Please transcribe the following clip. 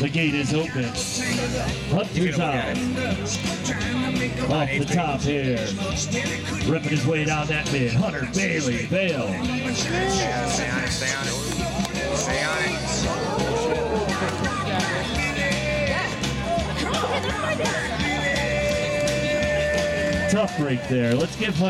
The gate is open. Up to top. Off the top here. Ripping his way down that mid. Hunter Bailey Bale. Stay on it, stay on it. Stay on it. Tough break there. Let's give Hunter.